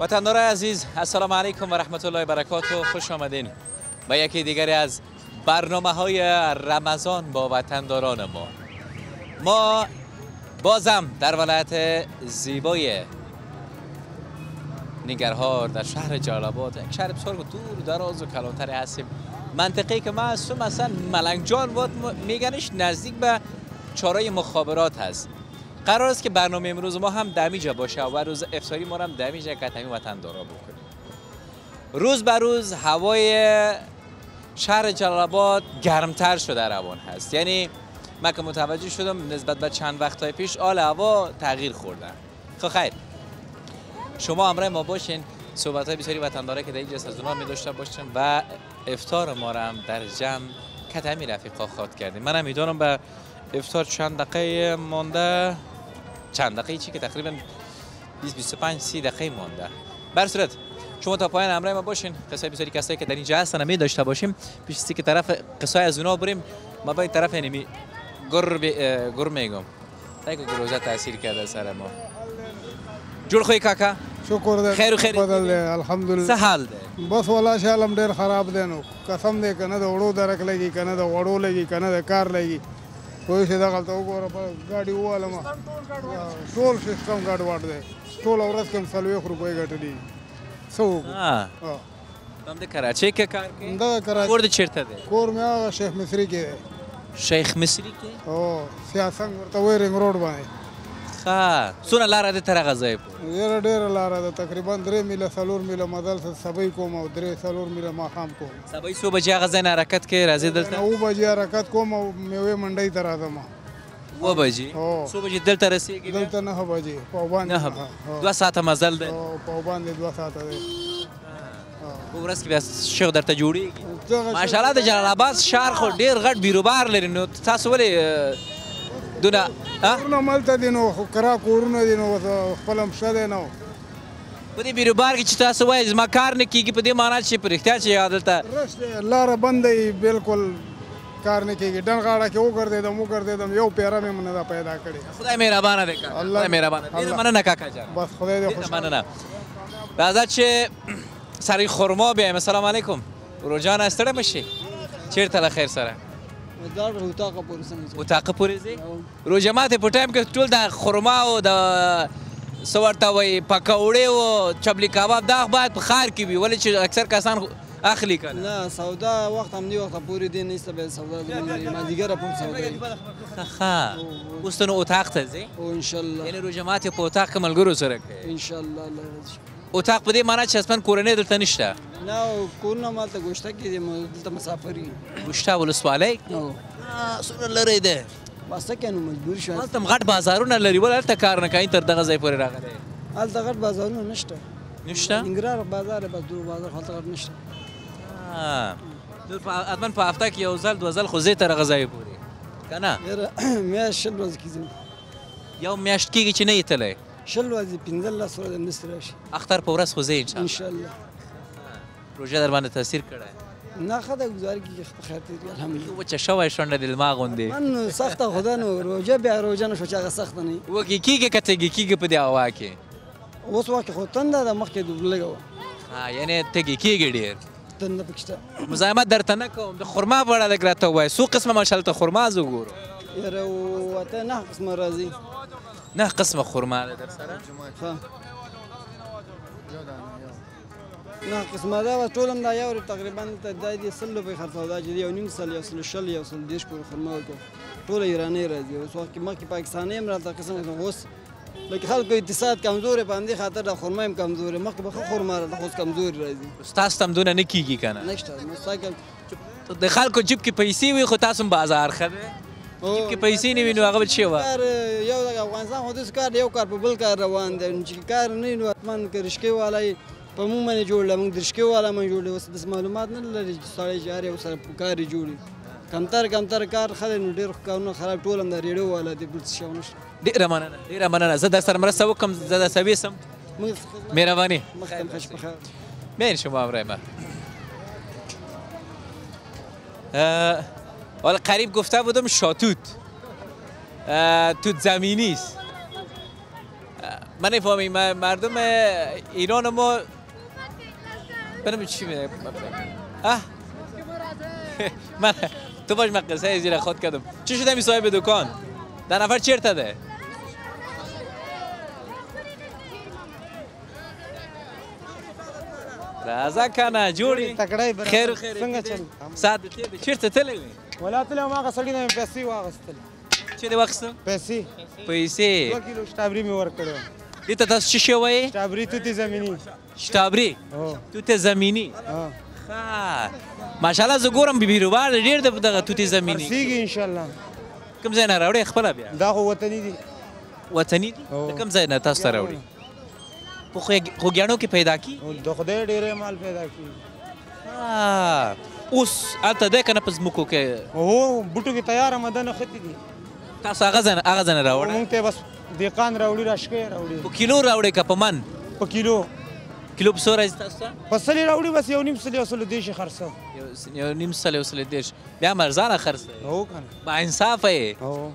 وطندار عزیز السلام علیکم و رحمت الله و برکاته خوش آمدین. به یکی دیگری از برنامه های رمضان با وطنداران ما. ما بازم در ولایت زیبای نگرهار در شهر جلال آباد یک شهر بسیار دور دراز و کلانتری هستیم. منطقه که ما هستم مثلا ملنگجان میگنش نزدیک به چارای مخابرات هست. قرار است که برنامه امروز ما هم دمیجا باشه و روز افطاری ما هم دمیجا کتمی وطن دارا بکنیم. روز به روز هوای شهر جلال آباد گرمتر شده روان هست. یعنی من که متوجه شدم نسبت به چند وقتهای پیش آل هوا تغییر خورده. خب خیر. شما همراه ما باشین. صحبت های بسیاری وطنداره که در اینجا از اونها می داشته باشین و افطار ما هم در جمع کتمی رفیقا خواد کردیم. من هم می‌دونم به افطار چند دقیقه مانده چند دقیقه چی که تقریبا 20 25 30 دقیقه مانده. بر صورت شما تا پایان همراه ما باشین. قصه بسیاری کسایی که در اینجا هستن می داشته باشیم. پیش که طرف قصه از اونها بریم. ما باید طرف نمی گر بی... گر میگم تاکو گروزه تاثیر کرده سر ما. جوړ خوې کاکا. شکر دې خیر و خیر. بدل دی الحمدلله. دی بس ولا شالم ډیر خراب دی نو قسم دې کنه د وړو درک لګي کنه د وړو لګي کنه د کار لګي. کوئی څه دغه ته وګوره په ګاډي واله ما ټول سیستم ګډ وډ دی ټول ورځ کوم سلوي روپۍ ګټلې څه وکړو. تم د کراچۍ کې کار کوي دا کراچي کور د چیرته دی کور مې هغه شیخ مصری کې دی شیخ مصری کې او سیاسنګ ورته وای رنګ روډ باندې ها سونه لار د تر غځای په ډېره ډېره لاره ده تقریبا درې میله څلور میله مدل سبای کوم او درې څلور میله ماښام کوم. سبا سو بجې غځای نه حرکت کې راځي دلته؟ او بجې حرکت کوم او میوې منډۍ ته راځم و بجې. سو بجې دلته رسیږي بیا؟ دلته نه بجې په باندې. نه دوه ساعته مزل دی. په باندې دوه ساعته دی. په ورځ کې بیا شیخ درته جوړیږي؟ ماشاءالله د جلال آباد ښار خو ډیر غټ بیروبار لري. نو تاسو ولې دونه کورونه ملته دي نو خو کرا کورونه دي نو خپل مشه دی نو. په دې بیروبار کې چې تاسو وایي زما کار نه کیږي په دې معنی چې په رښتیا چې دی لاره بند دی بالکل کار نه کېږي ډن غاړه کې وګرځېدم وګرځېدم یو پیره مې نه دا پیدا کړې. خدای مهربانه دی الله- مهربانه الله. مننه کاکا جان. بس خدای دې خوش مننه. راځه چې سری خرما بیایم السلام علیکم. روجان ستړی مشي چیرته له خیر سره دا اتاقه پورې څنګه اتاقه پورې ځي روژه ماته په ټایم کې ټول د خرما او د سورته وي پکوړې او چبلی کباب دا باید په خار کې وي ولې چې اکثر کسان اخلي کنه نه؟ سودا وخت هم دی وخت پورې دی نشته به سودا ما دیګره په سودا. ها اوس نو اتاق ته ځي او ان شاء الله یعنی روژه ماته په اتاق کې ملګرو سره ان شاء الله الله. اتاق په دې معنی چې اسمن کورنۍ دلته نشته نه کورونه مالته ګوشته کې دي دلته مسافر یو ګشتا ولسوالۍ او سره لري ده. واسه کنه مجبور شو هلته غټ بازارونه لري ول هلته کار نه کوي تر دغه ځای پورې راغلی. حال دغه بازارونه نشته. نشته؟ انګرار بازار بس دور بازار خلک غټ نشته. اتمن په هفته کې یو ځل دو ځل خو زه تر غځای پورې. کنه یاره میا شل ورځې کیږي. یو میاشت کېږي چې نه یې تللی شل ورځې پنځه لس ورځې نست راشي. اختر په ورځ خو زه ان شاء الله روژه در باندې تاثیر کړی. نه خدای گزاري کې په خیر دی الحمدلله. وچه شوی شونډه د لما غوندې. من سخته خدا نو روزه بیا روزه نشو چې هغه سخت نه. وږي کېږي که تږي کېږي په دې هوا کې؟ اوس وخت خو تنده ده مخکې لګو ها یعنی تږي کېږي ډېر. تنده پکشته مزاحمت درته نه کوم د خرما په اړه لږ راته ووایه. څو قسمه ماشاءالله ته خرما زه ګورم یاره وته نه قسمه راځي نه قسمه خرما ده در سره نه قسمه دا و ټول هم دا یو تقریبا د دې سل په خرڅو دا چې یو نیم سل یو سل شل یو سل دیش پورې خرما ورکو. ټول ایرانی راځي. اوس وخت کې مخکې پاکستاني هم راته قسم اوس لکه خلکو اقتصاد کمزور په همدې خاطر د خرما هم کمزور مخکې به خرما راته اوس کمزور راځي. ته هم دونه نه کېږي که نه؟ نشته نو ساکل د خلکو جیب کې پیسې وي خو تاسو بازار جیب کې پیسې نه وینو هغه شی و یو د افغانستان خو داس کار یو کار په بل کار روان دی چې کار نه نو اتمن کرشکي والای په مو باندې جوړل موږ درشکي والا موږ جوړل اوس د معلومات نه لري سړی جاري او سره کار جوړي کمتر کمتر کار خلک نو ډیر کارونه خراب ټول هم د ریډیو والا دی بل څه ونه ډیر مننه ډیر مننه زه د سر مرسته وکم زه د سوي سم مهرباني مختم خوش بخیر من شما امرای من حالا قریب گفته بودم شاتوت. توت زمینی است. من نفهمیم مردم ایران ما برم چی میده من تو باش من قصه زیر خود کردم. چی شده می صاحب دکان؟ در نفر چرت ده راځه کنه جوړی تکړه. خیر خیر. څنګه چل سات دې چیرته تللی وې؟ ولا تل ما غسړی نه پیسې واغستل چې دې وخت پیسې. پیسې. 2 کیلو شتابری می ور کړو دې ته تاسو څه شوی شتابری ته تی زمینی. شتابری او توت زمینی. ماشاءالله زه ګورم بي بیروبار ډېر د دغه توت زمینی. سیږي ان شاء الله کوم ځای نه راوړې؟ خپل بیا. دا خو وطني دي. وطني دي؟ کوم ځای نه تاسو ته راوړي په خو- خوږیاڼو کې پیدا کی د خدای ډېرې مال پیدا کی اوس الته ده کنه په زمکو کې او بوټو کې تیار مدن ختی دي تاسو هغه ځنه هغه ځنه راوړل مونږ ته بس دیقان راوړي راشکې راوړي په کیلو راوړې که په من په کیلو کیلو په څو راځي تاسو ته پسلی راوړي بس یو نیم سلی اصل دیش خرڅو یو- نیم سل یو سل دیرش بیا مرزانه خرڅ دی او کنه با انصاف یې او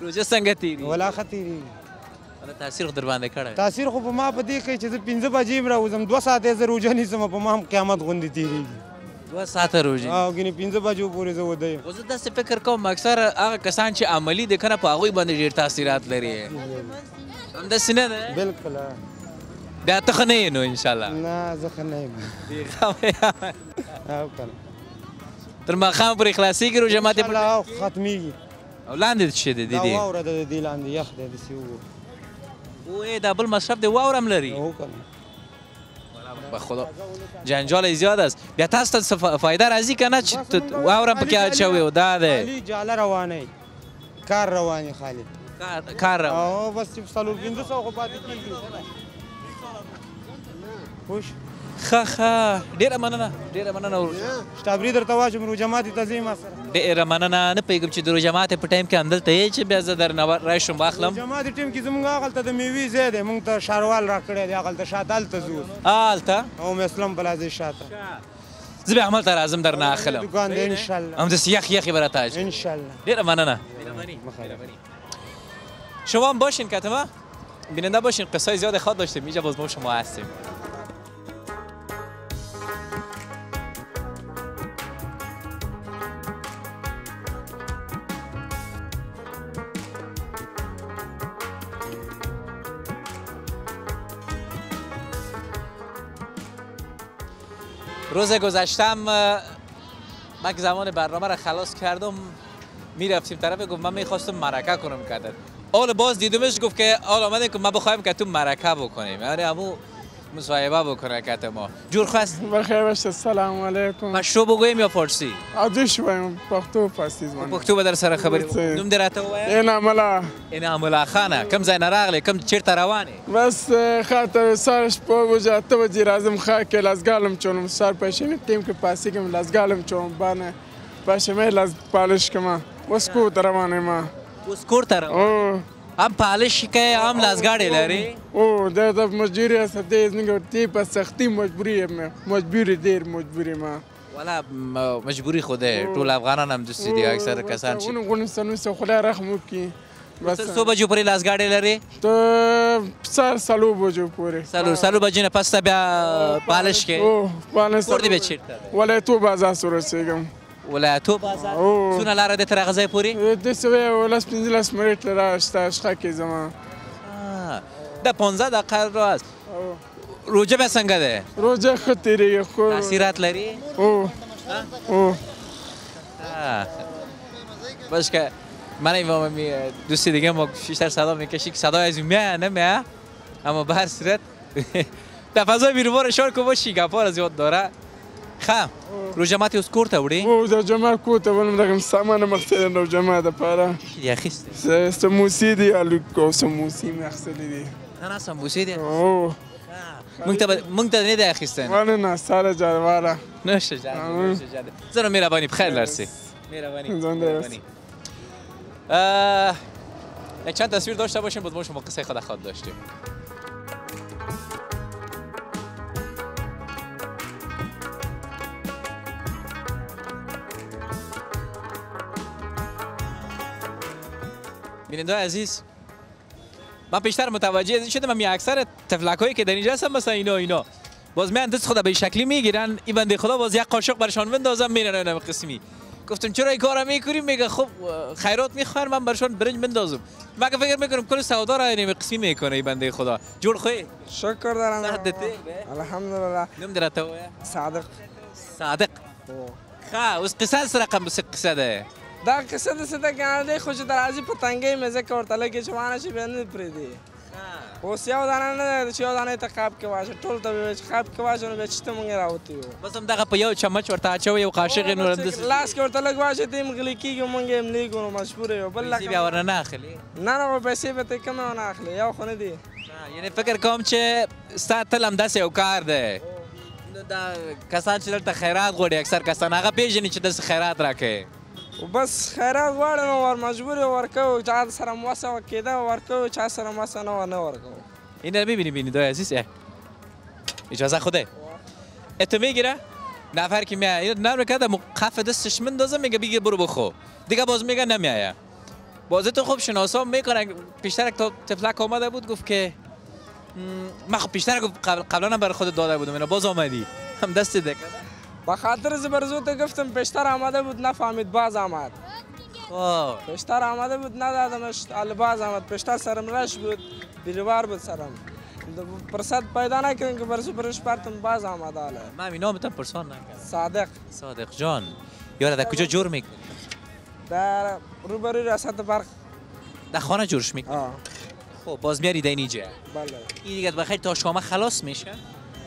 روزه څنګه تیری ولا خطیری ولا تاثیر در باندې کړی تاثیر خو په ما په دې کوي چې زه پنځه بجې راوځم دوه ساعتې زه روژه نیسم په ما هم قیامت غوندې تېرېږي دوه ساعته روزي او ګینې پنځه بجو پورې زه وده یم. خو زه داسې فکر کوم اکثر هغه کسان چې عملی دي کنه په هغوی باندې ډېر تاثیرات لري. همداسې نه ده بالکل بیا ته ښه نه یې نو انشاءالله. نه زه ښه نه یم. تر ماښامه پورې خلاصېږي روژه ماتې انشاءالله او لاندې څه دی؟ دا دې. واوره د دې لاندې یخ دی داسې وګورو وې دا بل مصرف دی واورم لري. او کنه به خدا. جنجال زیاد است. بیا تاسو ته فایده راځي که نه؟ چې واورم پکې اچوي او دا دی. خالي جاله روانه. کار رواني خالي کار- او بس چې څلور پنځه سوه خو پاتې کېږي خوش خا خا ډیره مننه ډیره مننه شتابری درته واچم رو جماعت تنظیم سره ډیره مننه نه پېږم چې درو جماعت په ټایم کې اندل ته چې بیا زه درنه راشم واخلم جماعت ټیم کې زمونږ هغه ته د میوي زی دی مونږ ته شاروال راکړی دی هغه ته شاتل ته زو هلته او مسلم بلازي شاته زه به عمل ته راځم درنه اخلم دکان دی ان شاء الله هم د سیاخ یخي براتاج ان شاء الله ډیره مننه شما هم باشین کتما بیننده باشین قصه زیاد خود داشتیم اینجا باز ما شما هستیم روز گذشتم من زمان برنامه را خلاص کردم می‌رفتیم طرف گفت من می‌خواستم مرکه کنم کردن اول باز دیدمش گفت که اول آمده که ما بخوایم که تو مرکه بکنیم. یعنی مصاحبه بکنه کت ما. جور خواست؟ بخیر باشه سلام علیکم. ما شو بگویم یا فارسی؟ آدش بگویم پختو فارسی زمان پختو به در سر خبری. نم درته وای این عملا. این عملا خانه. کم زین راغلی کم چیرته روانی. بس خاطر سرش پوگو جاته بجی رازم خواه که لازگالم چونم سر پشمی تیم که پاسی کم لازگالم چونم بانه. پشمی لاز پالش کما. وسکو تروانه ما. وسکو تروانه هم پالش که هم لازگاری لري او دا د مجبوری هستم دیز نگرتی پس سختی مجبوری ما مجبوری دیر مجبوری ما والا مجبوری خوده ټول افغانان هم دوست دي اکثر کسان چې افغانستان سره خدای رحم وکړي بس څو بجو پورې لازګاډي لري ته سر سلو بجو پورې سلو سلو بجو نه پسته بیا پالش کې او پالش ور دي بچیرته ولې تو بازار سره سیګم ولایتو بازار څونه لاره دې تر ځای پورې د سوي ولس پنځلس منټ لرا شته شخه کې زما د 15 دقیقه رو است روجه به څنګه ده؟ روزه خطرې خو تاثیرات لري او او. باش که من این می دوستی دیگه ما بیشتر صدا می‌کشی که صدای از اون میاد نمیاد اما به هر صورت در فضای بیروبار شار که باشی. گپار از یاد داره. خب رو جماعت اوس کور ته وړي او د جمع کو ته ولم دغه سامان جمع د پاره دی اخیسته سموسی دی الو کو سموسی مقصد دی نه سمبوسې دي. او مونږ ته مونږ ته نه دی اخیستن ونه نه ساره جارواره. نشه جان زنو مهربانی بخیر لرسی مهربانی یک چند تصویر داشته باشیم باز ما شما قصه خود خود داشتیم. بیننده عزیز. من پیشتر متوجه این شدم من اکثر تفلکایی که در اینجا هستن مثلا اینا اینا. باز من دست خدا به شکلی می‌گیرن این بنده خدا باز یک قاشق برشان بندازم میرن اینا قسمی. گفتم چرا این کارا می‌کنیم میگه خب خیرات می‌خوان من برشان برنج بندازم. مگه فکر می‌کنم کل سودا را این قسمی می‌کنه این بنده خدا. جور خوی. شکر دارم. الحمدلله. نم درته صادق. صادق. خا اوس قصه رقم بس قصه ده. دا قصه د څه ده کنه دی خو چې درازي په تنګۍ مې ځکه ورته لګي چې وانه شي بیا نه پرېږدي اوس یو دانه نه ده چې یو دانه ته قاب کې واشه ټول ته ویل چې قاب کې واشه نو بیا چې ته مونږ راوتي یو بس هم دغه په یو چمچ ورته اچوي یو قاشق نور اندس لاس کې ورته لګ واشه ته مغلی کېږي مونږ یې ملیږو نو مشهور یو بل بیا ورنه نه اخلي نه نه پیسې به ته کمه ونه اخلي یو خو نه دي یعنی فکر کوم چې ستا تل هم داسې یو کار دی دا کسان چې دلته خیرات غواړي اکثر کسان هغه پیژني چې داسې خیرات راکوي بس خیرات غواړي نو ور مجبور یو ورکوو چا سره موسه کېده ورکوو چا سره موسه نه نه ورکوو این می‌بینی بینی دای عزیز. اجازه خوده. اتو می‌گیره؟ نفر که میاد اینو نرم کرده کف دستش مندازه میگه بگیر برو بخو. دیگه باز میگه نمیایه بازه تو خوب شناسا می‌کنن پیشتر تا تفلک آمده بود گفت که من خب پیشتر قبلا برای خود داده بودم اینا باز آمدی. هم دست ده به خاطر زبرزو ته گفتم پیشتر آمده بود نفهمید باز آمد. خب. پیشتر آمده بود ندادمش باز آمد. پیشتر سرم رش بود بیروار بود سرم. فرصت پیدا نکردیم که برسو برش پرتم باز آمد حالا. من اینا می‌تونم پرسان نکرد صادق. صادق جان. یاره در کجا جور می‌کنی؟ در روبروی ریاست برق. در خانه جورش می‌کنی؟ خب باز میاری در اینجا بله. این دیگه بخیر تا شما خلاص میشه.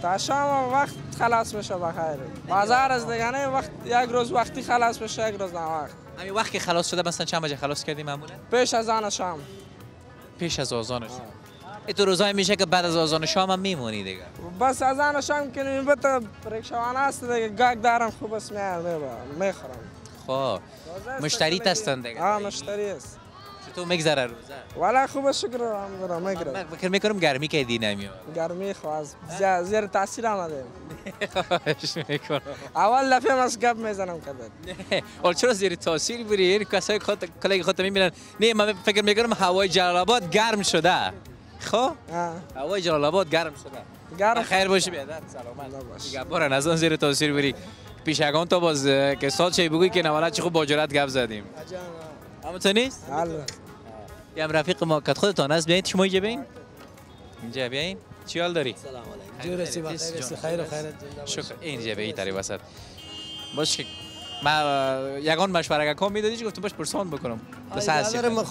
تا شام وقت خلاص میشه بخیر بازار از دیگه نه؟ وقت یک روز وقتی خلاص میشه یک روز نه وقت. همین وقت که خلاص شده مثلا چند بجه خلاص کردی معمولا؟ پیش از آن شام. پیش از آزان شام. تو روزای میشه که بعد از آزان شام هم میمونی دیگه. بس از آن شام که نمیبت رکشوانه است دیگه. گاگ دارم خوب است می‌خورم. خب. مشتری هستن دیگه. آه مشتری است. چطور میگذره روزه والا خوب شکر الحمدلله می‌گیره من فکر می‌کنم گرمی که دی نمیاد. گرمی خواست زیر, زیر تاثیر آمده. خواهش می‌کنم. اول دفعه ماست گپ می‌زنم کدت اول چرا زیر تاثیر بری این کسای خود کلی خودت می‌بینن. نه من فکر می‌کنم هوای جلال آباد گرم شده. خب؟ هوای جلال آباد گرم شده. گرم. خیر باشی بیادر سلامت. الله باش. دیگه بارن از آن زیر تاثیر بری پیشگان تا باز که سال چه بگوی که نوالا چه خوب با جرات گپ زدیم. اما تو نیست؟ هم رفیق ما کت خودتان هست بیایید شما اینجا بیاین اینجا بیاین چی حال داری؟ سلام علیکم. جور سی بخیر خیر و خیرت شکر. اینجا بیایید تاری وسط. باش که ما یگان مشوره کام می‌دادی چی گفتم باش پرسان بکنم. بس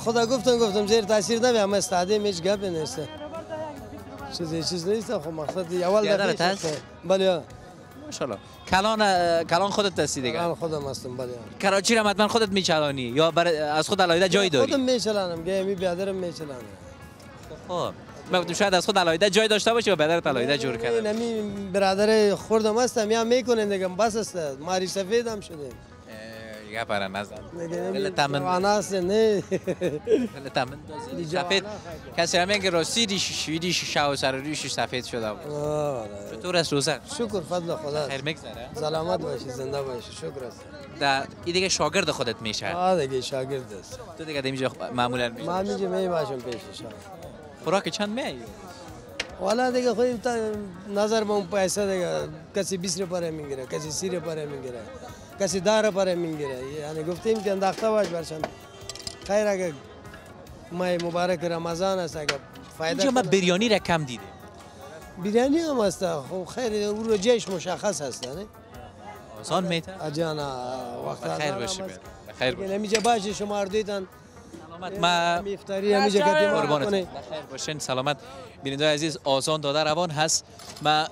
خدا گفتم گفتم زیر تاثیر نمی اما استعدیم هیچ گپ نیست چیزی چیز نیست خب مقصد اول دفعه. بله. ماشاءالله کلان کلان خودت هستی دیگه من خودم هستم بله کراچی رو حتما خودت میچلانی یا برای از خود علایده جای داری خودم میچلانم گه می بیادرم میچلانم خب من گفتم شاید از خود علایده جای داشته باشی و بدرت علایده جور کرده نمی برادر خوردم هستم یا می‌کنن دیگه بس است ماری سفید هم شده یه پرن نزن دیگه. دل تمن وانا است نه؟ دل تمن دازی. سفید کسی هم میگه راستی ریش شویدی شیشه و سر ریش سفید شده بود. چطور است روزه شکر فضل خدا خیر میگذره. سلامت باشی زنده باشی شکر است. در این دیگه شاگرد خودت میشه. آه دیگه شاگرد است. تو دیگه اینجا معمولا میشه. من میگه می باشم پیشش خوراک چند می والا دیگه خود نظر به اون پیسه دیگه. کسی 20 روپیه می‌گیره کسی 30 روپیه می‌گیره. کسی 10 روپیه می‌گیره. یعنی گفتیم که انداخته باش برشان خیر اگه ماه مبارک رمضان است اگه فایده اینجا من. بریانی را کم دیده بریانی هم است خب خیر او رو جیش مشخص هست نه؟ آسان میته اجانا وقت خیر است. خیر دیگه باشی نمیجه باشه شما اردیتن سلامت. ما میفتاری همیجه کتیما قربانت. بخیر باشین سلامت. بیننده عزیز آسان داده روان هست. ما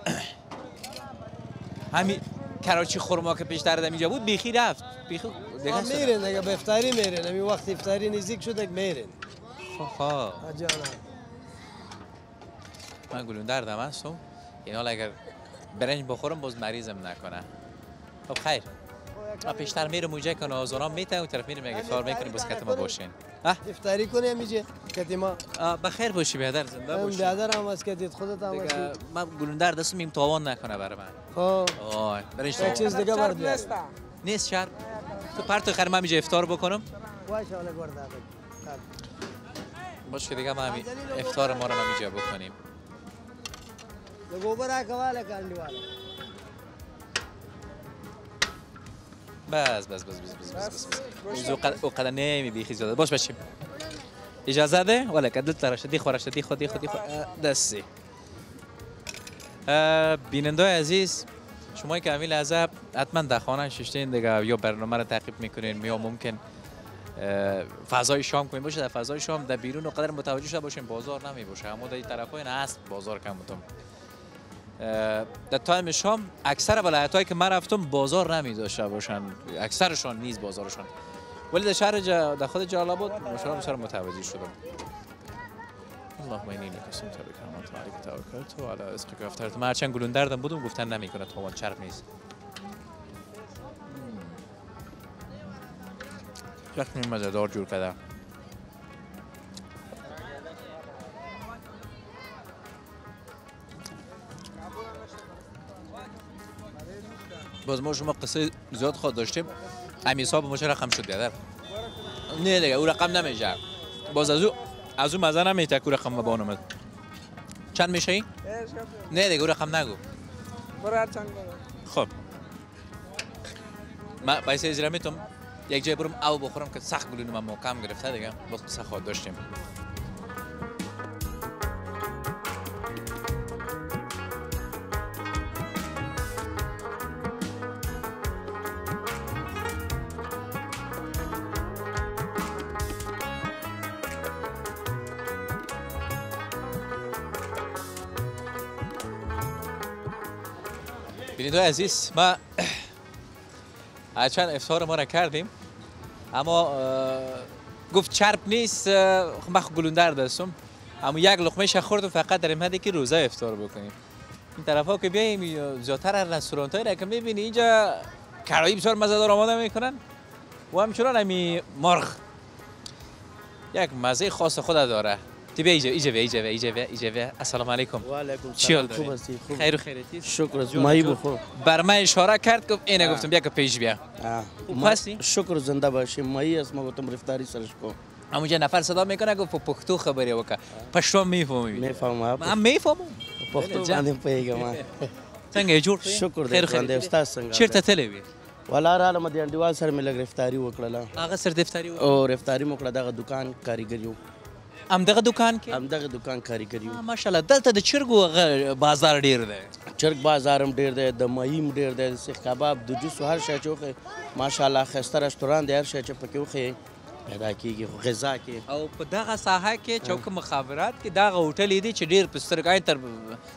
همین کراچی خورما که پیش در اینجا بود بیخی رفت. بیخی است. میرن دیگه به افطاری میرن. همین وقت افطاری نزدیک شده که میرن. خب خب. اجانا من گلون دردم هستم این حال اگر برنج بخورم باز مریضم نکنه. خب خیر. پیشتر میرم اونجا کنه آزارام میتن اون طرف میرم اگه کار می‌کنیم بس کتما باشین. افطاری کنی میجه کتما بخیر باشی بیادر زنده باشی. بیادر هم از کتیت خودت هم از من گلوندر دستو میم تاوان نکنه برای من. خب. آه برای این چیز دیگه برد نیست شرم تو پرتو خرم من میجه افطار بکنم؟ باشه حالا گرده باش که دیگه ما خب. افتار ما رو ما بکنیم. لگو برای کواله کاندیواله بس بس بس بس بس بس بس وقد نايمي بيخي زيادة باش باشي اجازه ده ولا كدلت رشد دي خو رشد دي خو دي خو دي بیننده عزیز شما که امیل عذاب حتما در خانه ششتین دیگه. یا برنامه رو تعقیب می‌کنین یا ممکن فضای شام کنیم باشه در فضای شام در بیرون قدر متوجه شده باشیم بازار نمی باشه اما در طرف های بازار کم در تایم شام اکثر ولایت هایی که من رفتم بازار نمی داشته باشن. اکثرشان نیز بازارشان ولی در شهر در خود جلال آباد مشاهده بسیار متوجه شدم. اللهم اینی لکسیم تا بکرم. و تعالی که توکلت و علی رزقک افترت من هرچند گلون دردم بودم گفتن نمی کنه توان چرب نیست وقتی مزدار جور کرده باز ما شما قصه زیاد خود داشتیم. همین حساب ما چه رقم شد بیادر. نه دیگه او رقم نمیشه. باز از او از او مزه نمیته که او رقم با آمد چند میشه این؟ نه دیگه او رقم نگو. برو هر چند خب. من پیسه زیرا می‌تونم یک جای برم او بخورم که سخت گلونو من محکم گرفته دیگه. باز قصه خود داشتیم. بینیدو عزیز ما هرچند افطار ما را کردیم اما گفت چرب نیست خب من گلوندر دستم اما یک لقمه خوردم فقط در این که روزه افطار بکنیم. این طرف ها که بیاییم یا زیادتر از رستورانت های که می‌بینی اینجا کرایی بسیار مزهدار آماده می‌کنن. و همچنان همی مرغ یک مزه خاص خود داره. ایجا بیا ایجا بیا ایجا بیا السلام علیکم. و علیکم چی حال سلام. خوب؟ هستی خوب. خیر و خیرتی شکر از مایی. بخور. بر من اشاره کرد گفت اینه گفتم بیا که پیش بیا. هستی؟ شکر زنده باشی مایی است ما گفتم رفتاری سرش کو همونجا نفر صدا می‌کنه گفت په پښتو خبرې وکړه پښتو میفهمي می‌فهمم من می‌فهمم. پښتو. باندې پیګم څنګه جوړ؟ شکر دې خیر. باندې استاد څنګه چیرته تللی وې ولا را لم دي انډیوال سره مې لګ رفتاری وکړه هغه سر و او رفتاری مو کړه دغه دکان کاریګر یو همدغه دکان کې؟ هم دغه دکان کاریګر یو آه، ماشاءالله دلته د چرګو بازار ډیر دی. چرګ بازارم ډیر دی د مایم ډیر دی د سیخ کباب د جوس هر شی چوخه ماشاءالله خسته رستوران دی هر شی چې پکې وخه پیدا کیږي خو غذا کې. او په دغه ساحه کې چوک مخابرات کې دغه هوټل دی چې ډیر په سترګای تر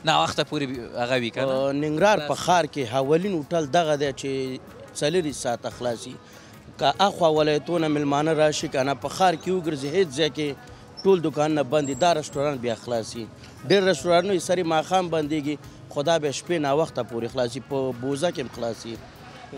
نا وخته پورې هغه وی کنه په ننګرهار په ښار کې حوالین هوټل دغه دی چې څلوري ساعت خلاصي که اخوا ولایتونه ملمانه راشي کنه په ښار کې وګرځي هیڅ کې ټول دکانونه بندي دا رستوران بیا خلاصي ډېر رستورانونه سری ماښام بنديږي خدا به شپې نا وخته پورې خلاصي په بوزه کې هم خلاصي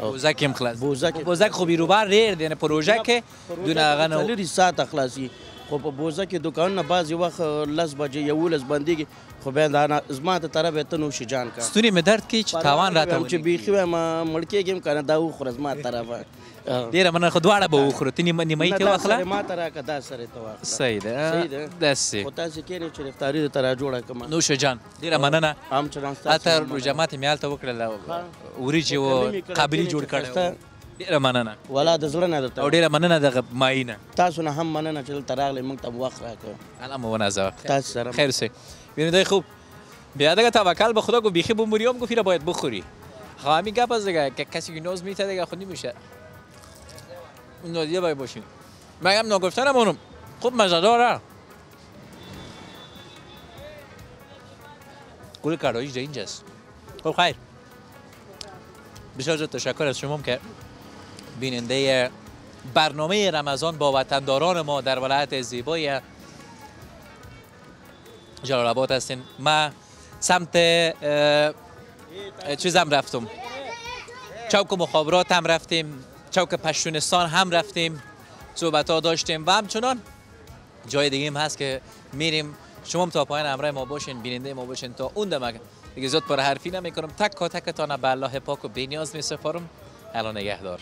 بوزک هم خلاص بوزک- بوزک خو بیروبار ډیر دی نه پروژه کې دونه هغه نه څلوري ساعت خلاصي خو په بوزه کې دکانونه بعضې وخت لس بجې یولس بنديږي خو بیا دا نه- زما ته طرف ته نوشي جان کا ستوني مې درد کوي چې تاوان راته چې بیخي وایم مړ کېږم کنه دا وخوره زما طرفه ډیره مننه خو دواړه به وخورو ته نیمه نیمه ته واخله ما ته راکه دا سره ته واخله صحیح ده. داسې خو تاسې کېنئ چې رفتاري درته را جوړه کړم نوش جان ډیره مننه هم چلان اته رجامات مې هلته وکړل وریجې و قابلي جوړ کړی ډیره مننه ولا د زړه نه او درته ډیره مننه دغه ماینه تاسو نه هم مننه چې دلته راغلی موږ ته وخت راکړه الان ونازه تاسو سره خیر ببینید خوب بیا دیگه توکل به خدا گفت بیخی بموریام گفت باید بخوری خب همین گپ از دیگه که کسی که ناز میته دیگه خود نمیشه نادیه باید باشین مگم نگفتنم اونم خوب مزه داره گل کارایش در اینجاست خب خیر. بسیار تشکر از شما که بیننده برنامه رمضان با وطنداران ما در ولایت زیبای جلال آباد هستین. ما سمت چیزم رفتم. چوک مخابرات هم رفتیم. چوک پشتونستان هم رفتیم صحبت ها داشتیم و همچنان جای دیگه هم هست که میریم. شما تا پایان همراه ما باشین بیننده ما باشین. تا اون دمک دیگه زیاد پر حرفی نمی کنم تک تک تانه به الله پاک و بینیاز می سپارم. الان نگهدار.